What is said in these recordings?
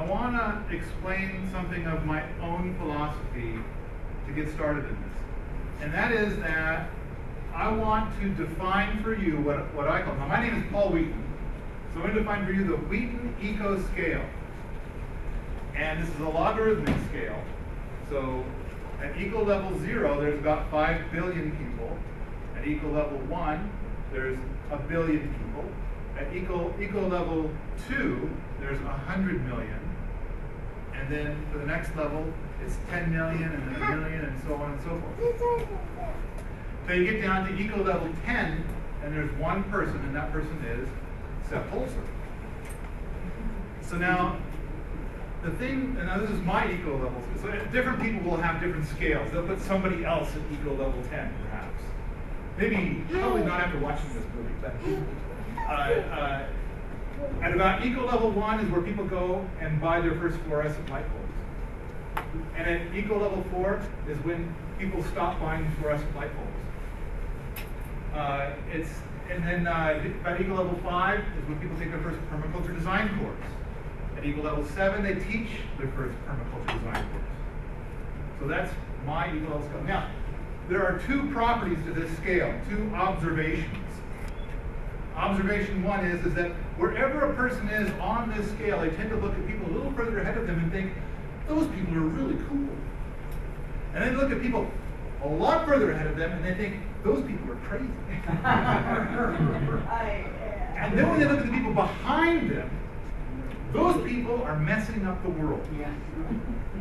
I want to explain something of my own philosophy to get started in this. And that is that I want to define for you what, what I call, now my name is Paul Wheaton, so I'm going to define for you the Wheaton Eco Scale. And this is a logarithmic scale. So at eco level zero, there's about 5 billion people. At eco level one, there's a billion people. At eco, eco level two, there's 100 million. And then for the next level, it's 10 million and then a million and so on and so forth. So you get down to eco level 10, and there's one person, and that person is Sepp Holzer. So now, the thing, and now this is my eco level. So different people will have different scales. They'll put somebody else at eco level 10, perhaps. Maybe, probably not after watching this movie, but uh, uh, at about eco level 1 is where people go and buy their first fluorescent light bulbs. And at eco level 4 is when people stop buying fluorescent light bulbs. Uh, it's and then uh, about eco level five is when people take their first permaculture design course. At eco level seven, they teach their first permaculture design course. So that's my eco level scale. Now, there are two properties to this scale, two observations. Observation one is, is that wherever a person is on this scale, they tend to look at people a little further ahead of them and think, those people are really cool. And then look at people a lot further ahead of them and they think, those people are crazy. and then when they look at the people behind them, those people are messing up the world.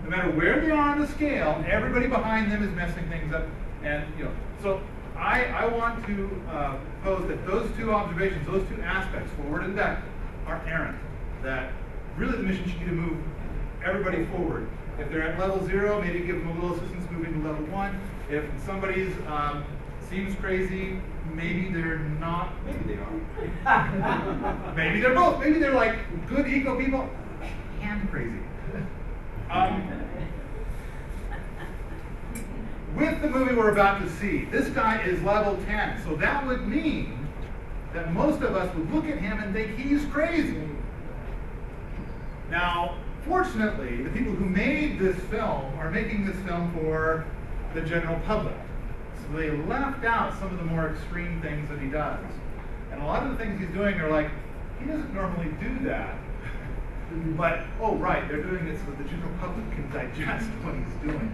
No matter where they are on the scale, everybody behind them is messing things up. And you know, so I, I want to uh, pose that those two observations, those two aspects, forward and back, are errant. That really the mission should be to move everybody forward. If they're at level zero, maybe give them a little assistance moving to level one. If somebody's um, seems crazy. Maybe they're not. Maybe they are. maybe they're both. Maybe they're like good eco people and crazy. Um, the movie we're about to see, this guy is level 10. So that would mean that most of us would look at him and think he's crazy. Now, fortunately, the people who made this film are making this film for the general public. So they left out some of the more extreme things that he does. And a lot of the things he's doing are like, he doesn't normally do that. But, oh right, they're doing it so the general public can digest what he's doing.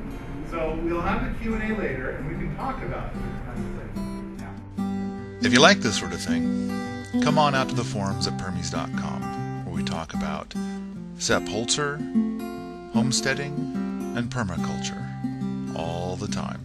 So we'll have the Q&A later, and we can talk about things. Yeah. If you like this sort of thing, come on out to the forums at Permies.com, where we talk about Sepp Holzer, homesteading, and permaculture all the time.